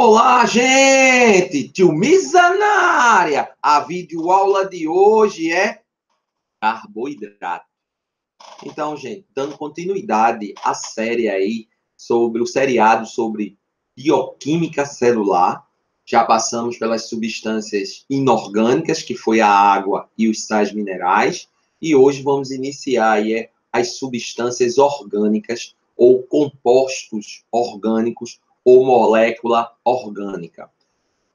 Olá, gente! Tio Misa na área! A videoaula de hoje é carboidrato. Então, gente, dando continuidade à série aí sobre o seriado sobre bioquímica celular, já passamos pelas substâncias inorgânicas, que foi a água e os sais minerais, e hoje vamos iniciar aí é, as substâncias orgânicas ou compostos orgânicos ou molécula orgânica.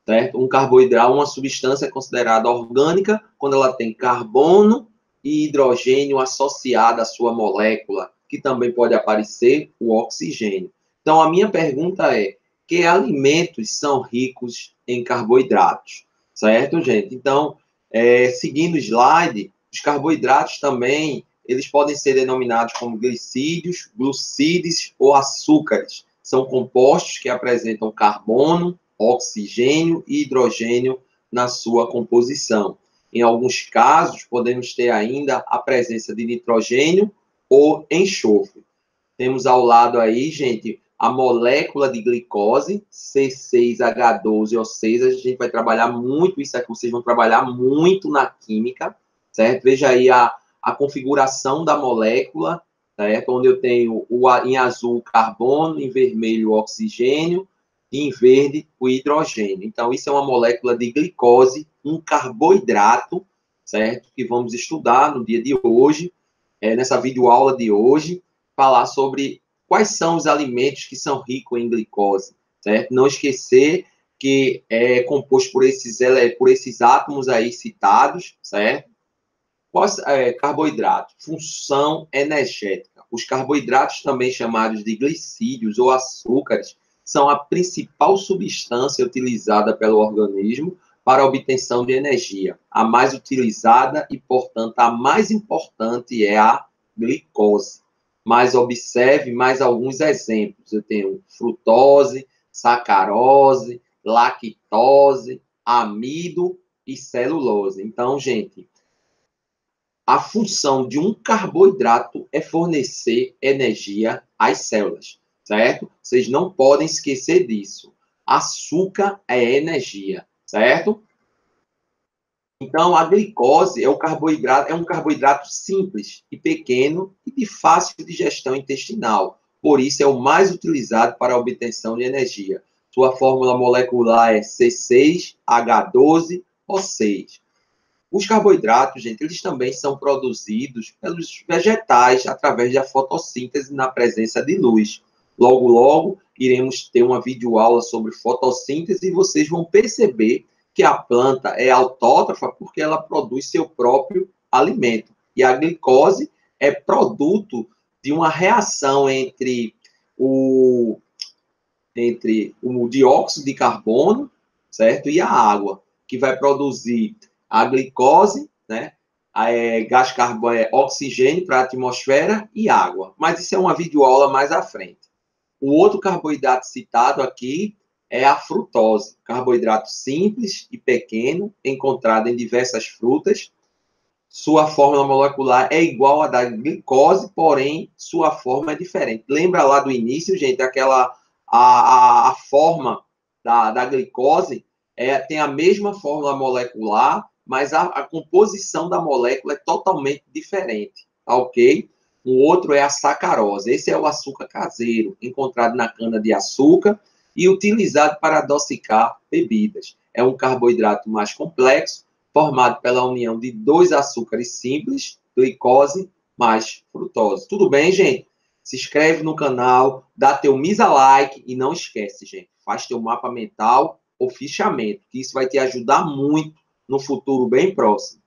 Certo? Um carboidrato, uma substância considerada orgânica quando ela tem carbono e hidrogênio associado à sua molécula, que também pode aparecer o oxigênio. Então, a minha pergunta é: que alimentos são ricos em carboidratos? Certo, gente? Então, é, seguindo o slide, os carboidratos também eles podem ser denominados como glicídios, glucídeos ou açúcares são compostos que apresentam carbono, oxigênio e hidrogênio na sua composição. Em alguns casos, podemos ter ainda a presença de nitrogênio ou enxofre. Temos ao lado aí, gente, a molécula de glicose, C6H12O6. A gente vai trabalhar muito isso aqui, vocês vão trabalhar muito na química, certo? Veja aí a, a configuração da molécula certo? Onde eu tenho o, em azul carbono, em vermelho o oxigênio e em verde o hidrogênio. Então, isso é uma molécula de glicose, um carboidrato, certo? Que vamos estudar no dia de hoje, é, nessa videoaula de hoje, falar sobre quais são os alimentos que são ricos em glicose, certo? Não esquecer que é composto por esses, por esses átomos aí citados, certo? Quais, é, carboidrato, função energética. Os carboidratos, também chamados de glicídios ou açúcares, são a principal substância utilizada pelo organismo para a obtenção de energia. A mais utilizada e, portanto, a mais importante é a glicose. Mas observe mais alguns exemplos. Eu tenho frutose, sacarose, lactose, amido e celulose. Então, gente, a função de um carboidrato é fornecer energia às células, certo? Vocês não podem esquecer disso. Açúcar é energia, certo? Então, a glicose é o carboidrato, é um carboidrato simples e pequeno e de fácil digestão intestinal. Por isso é o mais utilizado para a obtenção de energia. Sua fórmula molecular é C6H12O6. Os carboidratos, gente, eles também são produzidos pelos vegetais através da fotossíntese na presença de luz. Logo, logo, iremos ter uma videoaula sobre fotossíntese e vocês vão perceber que a planta é autótrofa porque ela produz seu próprio alimento. E a glicose é produto de uma reação entre o, entre o dióxido de carbono, certo? E a água, que vai produzir a glicose, né? É, gás carbono, é, oxigênio para a atmosfera e água. Mas isso é uma videoaula mais à frente. O outro carboidrato citado aqui é a frutose, carboidrato simples e pequeno, encontrado em diversas frutas. Sua fórmula molecular é igual à da glicose, porém sua forma é diferente. Lembra lá do início, gente, aquela a, a, a forma da, da glicose é, tem a mesma fórmula molecular, mas a, a composição da molécula é totalmente diferente, tá ok? O outro é a sacarose. Esse é o açúcar caseiro, encontrado na cana-de-açúcar e utilizado para adocicar bebidas. É um carboidrato mais complexo, formado pela união de dois açúcares simples, glicose mais frutose. Tudo bem, gente? Se inscreve no canal, dá teu misa like e não esquece, gente, faz teu mapa mental ou fichamento, que isso vai te ajudar muito no futuro bem próximo.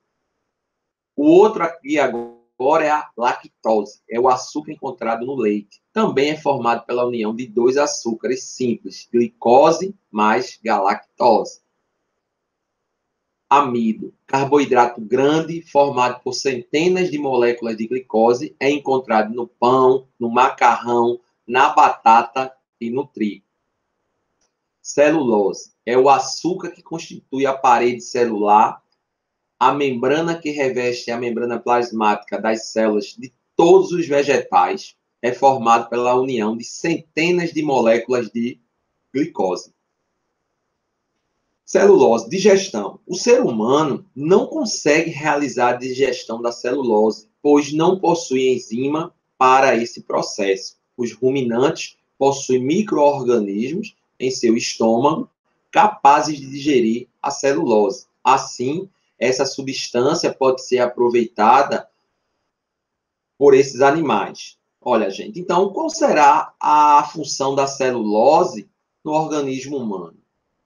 O outro aqui agora é a lactose, é o açúcar encontrado no leite. Também é formado pela união de dois açúcares simples, glicose mais galactose. Amido, carboidrato grande formado por centenas de moléculas de glicose, é encontrado no pão, no macarrão, na batata e no trigo. Celulose é o açúcar que constitui a parede celular, a membrana que reveste a membrana plasmática das células de todos os vegetais é formado pela união de centenas de moléculas de glicose. Celulose, digestão. O ser humano não consegue realizar a digestão da celulose, pois não possui enzima para esse processo. Os ruminantes possuem micro-organismos em seu estômago capazes de digerir a celulose. Assim, essa substância pode ser aproveitada por esses animais. Olha, gente, então qual será a função da celulose no organismo humano?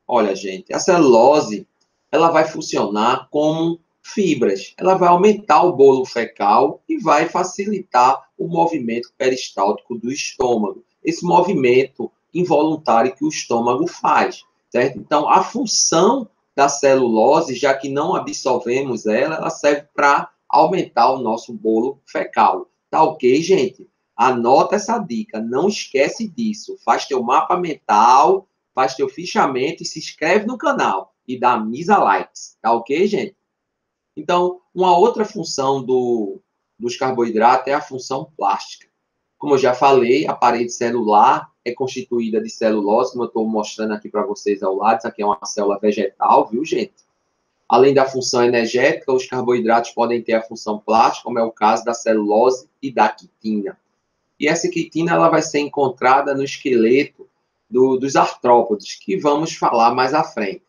Olha, gente, a celulose ela vai funcionar como fibras. Ela vai aumentar o bolo fecal e vai facilitar o movimento peristáltico do estômago. Esse movimento involuntário que o estômago faz, certo? Então, a função da celulose, já que não absorvemos ela, ela serve para aumentar o nosso bolo fecal. Tá ok, gente? Anota essa dica, não esquece disso. Faz teu mapa mental, faz teu fichamento e se inscreve no canal e dá misa likes. Tá ok, gente? Então, uma outra função do, dos carboidratos é a função plástica. Como eu já falei, a parede celular é constituída de celulose, como eu estou mostrando aqui para vocês ao lado. Isso aqui é uma célula vegetal, viu, gente? Além da função energética, os carboidratos podem ter a função plástica, como é o caso da celulose e da quitina. E essa quitina ela vai ser encontrada no esqueleto do, dos artrópodes, que vamos falar mais à frente.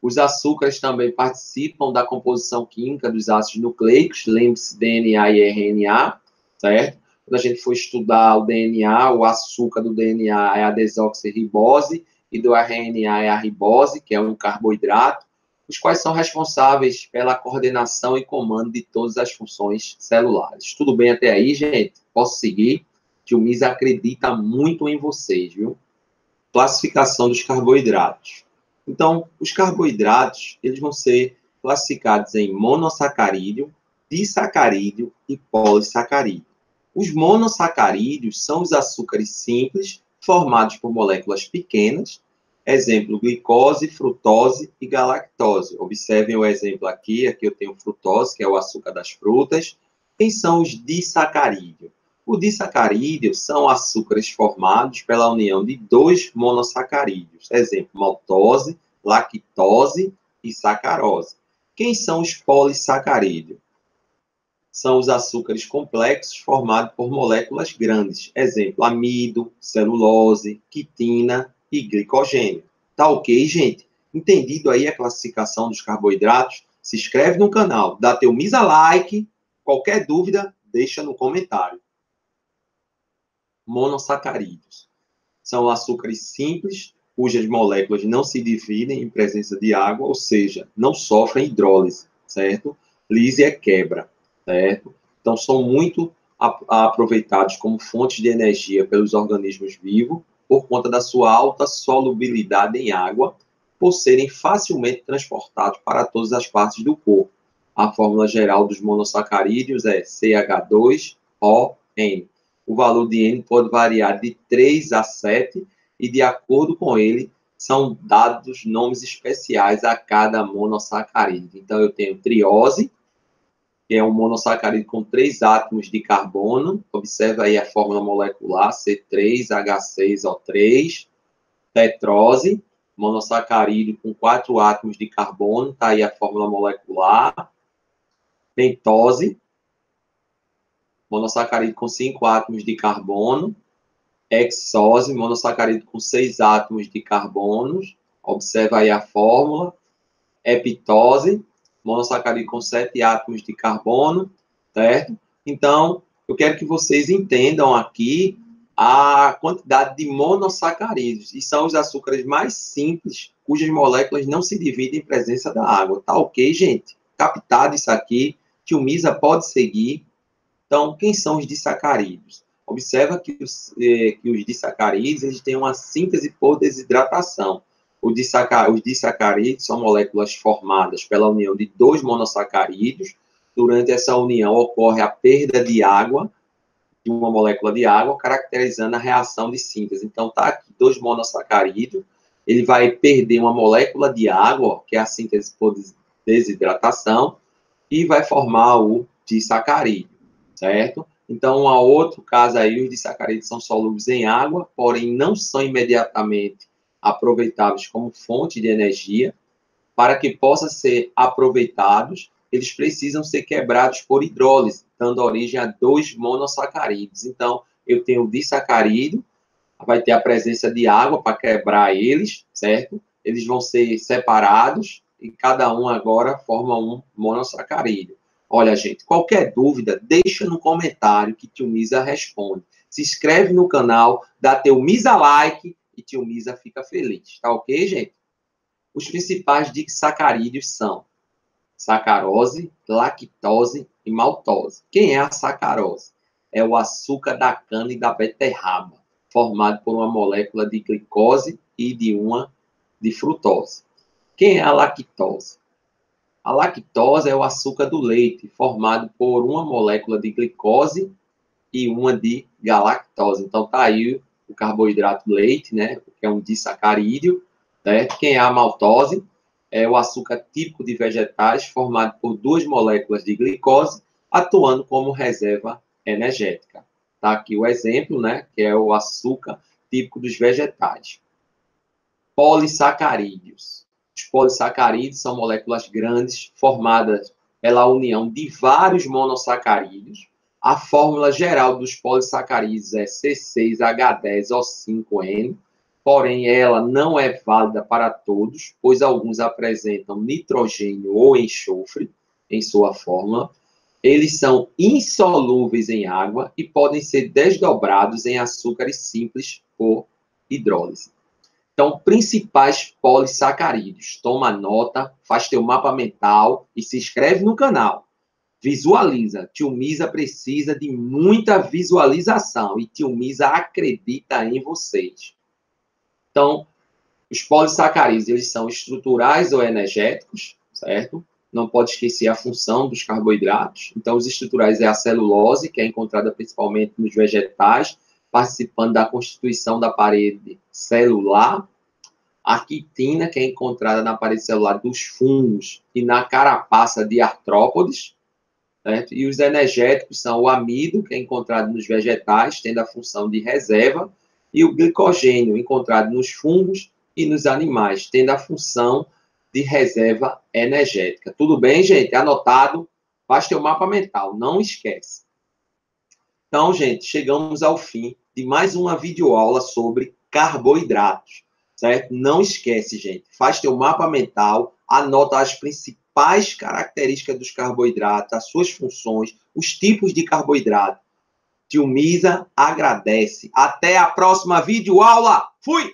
Os açúcares também participam da composição química dos ácidos nucleicos, lembre-se DNA e RNA, certo? Quando a gente for estudar o DNA, o açúcar do DNA é a desoxirribose e do RNA é a ribose, que é um carboidrato, os quais são responsáveis pela coordenação e comando de todas as funções celulares. Tudo bem até aí, gente? Posso seguir? Que o MIS acredita muito em vocês, viu? Classificação dos carboidratos. Então, os carboidratos, eles vão ser classificados em monossacarídeo, disacarídeo e polissacarídeo. Os monossacarídeos são os açúcares simples formados por moléculas pequenas, exemplo, glicose, frutose e galactose. Observem o exemplo aqui, aqui eu tenho frutose, que é o açúcar das frutas. Quem são os disacarídeos? O disacarídeo são açúcares formados pela união de dois monossacarídeos, exemplo, maltose, lactose e sacarose. Quem são os polissacarídeos? São os açúcares complexos formados por moléculas grandes, exemplo, amido, celulose, quitina e glicogênio. Tá ok, gente? Entendido aí a classificação dos carboidratos? Se inscreve no canal, dá teu misa like, qualquer dúvida, deixa no comentário monossacarídeos. São açúcares simples, cujas moléculas não se dividem em presença de água, ou seja, não sofrem hidrólise, certo? Lise é quebra, certo? Então, são muito aproveitados como fontes de energia pelos organismos vivos por conta da sua alta solubilidade em água, por serem facilmente transportados para todas as partes do corpo. A fórmula geral dos monossacarídeos é CH2ON o valor de N pode variar de 3 a 7 e, de acordo com ele, são dados nomes especiais a cada monossacarídeo. Então, eu tenho triose, que é um monossacarídeo com três átomos de carbono. Observe aí a fórmula molecular, C3H6O3. Tetrose, monossacarídeo com quatro átomos de carbono, está aí a fórmula molecular. Pentose, monossacarídeo com 5 átomos de carbono, hexose, monossacarídeo com 6 átomos de carbono, observa aí a fórmula, epitose, monossacarídeo com 7 átomos de carbono, certo? Então, eu quero que vocês entendam aqui a quantidade de monossacarídeos, e são os açúcares mais simples, cujas moléculas não se dividem em presença da água. Tá ok, gente? Captado isso aqui, que o MISA pode seguir, então, quem são os disacarídeos? Observa que os, eh, que os disacarídeos eles têm uma síntese por desidratação. Os, disacar, os disacarídeos são moléculas formadas pela união de dois monossacarídeos. Durante essa união ocorre a perda de água, de uma molécula de água, caracterizando a reação de síntese. Então, tá aqui dois monossacarídeos, ele vai perder uma molécula de água, que é a síntese por desidratação, e vai formar o disacarídeo certo? Então, um outro caso aí, os disacarídeos são solúveis em água, porém não são imediatamente aproveitáveis como fonte de energia. para que possam ser aproveitados, eles precisam ser quebrados por hidrólise, dando origem a dois monossacarídeos. Então, eu tenho o disacarídeo, vai ter a presença de água para quebrar eles, certo? Eles vão ser separados e cada um agora forma um monossacarídeo. Olha, gente, qualquer dúvida, deixa no comentário que Tio Misa responde. Se inscreve no canal, dá teu Misa like e Tio Misa fica feliz. Tá ok, gente? Os principais disacarídeos são sacarose, lactose e maltose. Quem é a sacarose? É o açúcar da cana e da beterraba, formado por uma molécula de glicose e de uma de frutose. Quem é a lactose? A lactose é o açúcar do leite, formado por uma molécula de glicose e uma de galactose. Então, tá aí o carboidrato leite, né, que é um disacarídeo, né? Quem é a maltose? É o açúcar típico de vegetais, formado por duas moléculas de glicose, atuando como reserva energética. Tá aqui o exemplo, né, que é o açúcar típico dos vegetais. Polissacarídeos. Os polissacarídeos são moléculas grandes formadas pela união de vários monossacarídeos. A fórmula geral dos polissacarídeos é C6H10O5N, porém ela não é válida para todos, pois alguns apresentam nitrogênio ou enxofre em sua fórmula. Eles são insolúveis em água e podem ser desdobrados em açúcares simples por hidrólise. Então, principais polissacarídeos. Toma nota, faz teu mapa mental e se inscreve no canal. Visualiza. Tio Misa precisa de muita visualização e Tio Misa acredita em vocês. Então, os polissacarídeos, eles são estruturais ou energéticos, certo? Não pode esquecer a função dos carboidratos. Então, os estruturais é a celulose, que é encontrada principalmente nos vegetais, participando da constituição da parede celular, a quitina, que é encontrada na parede celular dos fungos e na carapaça de artrópodes, certo? e os energéticos são o amido, que é encontrado nos vegetais, tendo a função de reserva, e o glicogênio, encontrado nos fungos e nos animais, tendo a função de reserva energética. Tudo bem, gente? Anotado? Faz teu mapa mental, não esquece. Então, gente, chegamos ao fim de mais uma videoaula sobre carboidratos, certo? Não esquece, gente, faz teu mapa mental, anota as principais características dos carboidratos, as suas funções, os tipos de carboidrato. Tio Misa agradece. Até a próxima videoaula. Fui!